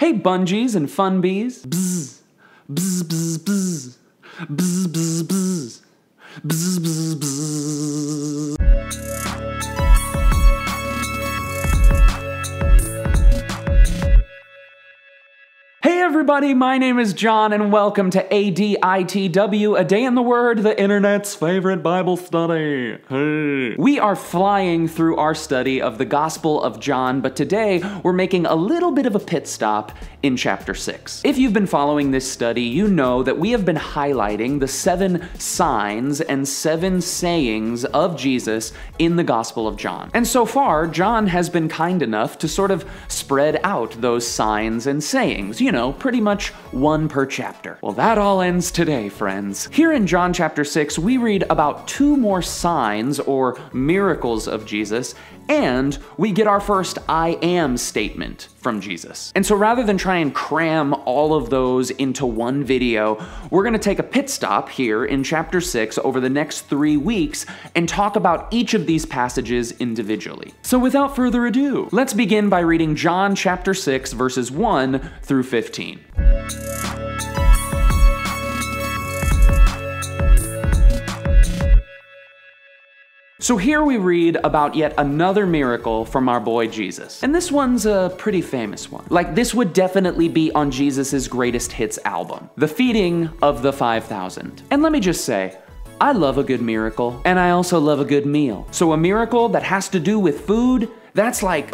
Hey, bungees and fun bees. Bzz, bzz, bzz, bzz, bzz, bzz, bzz, bzz, bzz, bzz. Everybody, my name is Jon and welcome to ADITW, a day in the Word, the internet's favorite Bible study. Hey. We are flying through our study of the Gospel of John, but today we're making a little bit of a pit stop in chapter 6. If you've been following this study, you know that we have been highlighting the seven signs and seven sayings of Jesus in the Gospel of John. And so far, John has been kind enough to sort of spread out those signs and sayings, you know, pretty much one per chapter. Well, that all ends today, friends. Here in John chapter 6, we read about two more signs or miracles of Jesus, and we get our first I am statement from Jesus. And so rather than try and cram all of those into one video, we're gonna take a pit stop here in chapter 6 over the next three weeks and talk about each of these passages individually. So without further ado, let's begin by reading John chapter 6, verses 1 through 15. So here we read about yet another miracle from our boy Jesus. And this one's a pretty famous one. Like, this would definitely be on Jesus' greatest hits album The Feeding of the 5,000. And let me just say, I love a good miracle, and I also love a good meal. So, a miracle that has to do with food, that's like.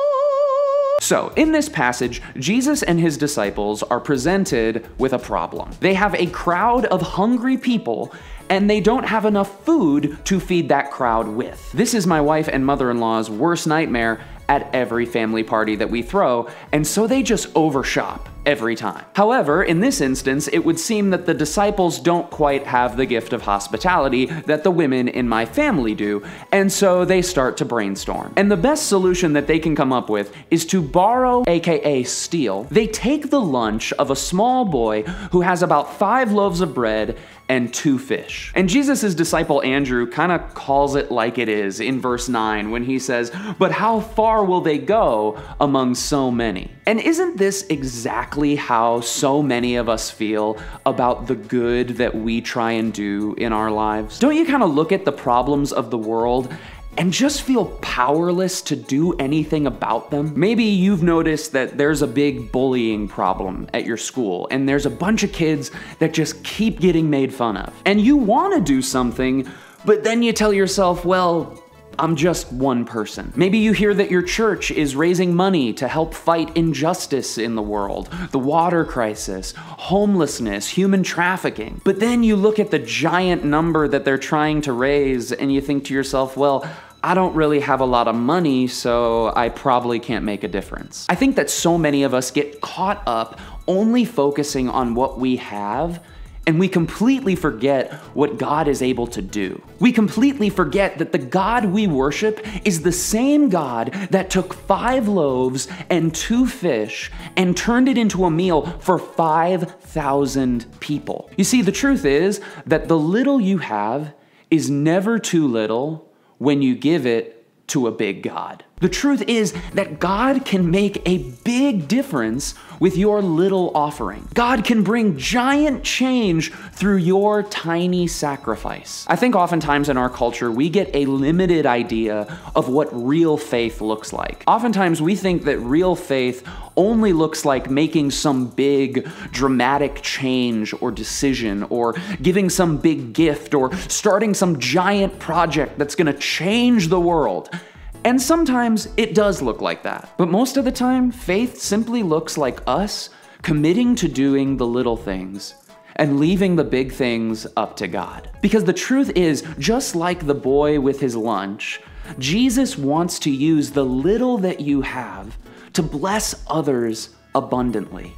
So, in this passage, Jesus and his disciples are presented with a problem. They have a crowd of hungry people and they don't have enough food to feed that crowd with. This is my wife and mother in law's worst nightmare at every family party that we throw, and so they just overshop every time. However, in this instance, it would seem that the disciples don't quite have the gift of hospitality that the women in my family do, and so they start to brainstorm. And the best solution that they can come up with is to borrow, aka steal. They take the lunch of a small boy who has about five loaves of bread and two fish. And Jesus' disciple Andrew kind of calls it like it is in verse 9 when he says, But how far will they go among so many? And isn't this exactly how so many of us feel about the good that we try and do in our lives? Don't you kind of look at the problems of the world and just feel powerless to do anything about them? Maybe you've noticed that there's a big bullying problem at your school, and there's a bunch of kids that just keep getting made fun of. And you want to do something, but then you tell yourself, well, I'm just one person. Maybe you hear that your church is raising money to help fight injustice in the world, the water crisis, homelessness, human trafficking. But then you look at the giant number that they're trying to raise and you think to yourself, well, I don't really have a lot of money, so I probably can't make a difference. I think that so many of us get caught up only focusing on what we have and we completely forget what God is able to do. We completely forget that the God we worship is the same God that took five loaves and two fish and turned it into a meal for 5,000 people. You see, the truth is that the little you have is never too little when you give it to a big God. The truth is that God can make a big difference with your little offering. God can bring giant change through your tiny sacrifice. I think oftentimes in our culture, we get a limited idea of what real faith looks like. Oftentimes, we think that real faith only looks like making some big, dramatic change or decision, or giving some big gift, or starting some giant project that's gonna change the world. And sometimes it does look like that. But most of the time, faith simply looks like us committing to doing the little things and leaving the big things up to God. Because the truth is, just like the boy with his lunch, Jesus wants to use the little that you have to bless others abundantly.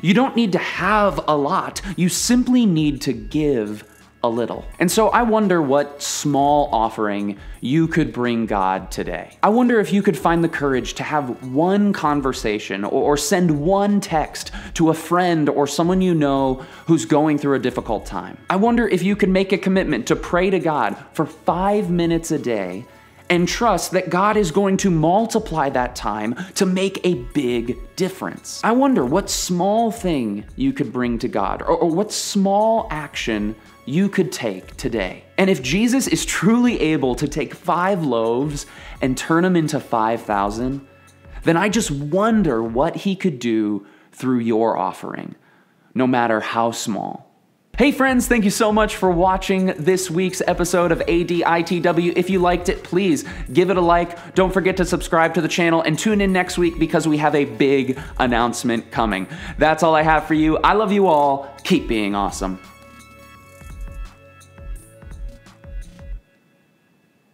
You don't need to have a lot, you simply need to give a little. And so I wonder what small offering you could bring God today. I wonder if you could find the courage to have one conversation or, send one text to a friend or someone you know who's going through a difficult time. I wonder if you could make a commitment to pray to God for five minutes a day and trust that God is going to multiply that time to make a big difference. I wonder what small thing you could bring to God, or, or, what small action you could take today. And if Jesus is truly able to take five loaves and turn them into 5,000, then I just wonder what he could do through your offering, no matter how small. Hey friends, thank you so much for watching this week's episode of ADITW. If you liked it, please give it a like. Don't forget to subscribe to the channel and tune in next week because we have a big announcement coming. That's all I have for you. I love you all. Keep being awesome.